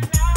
Now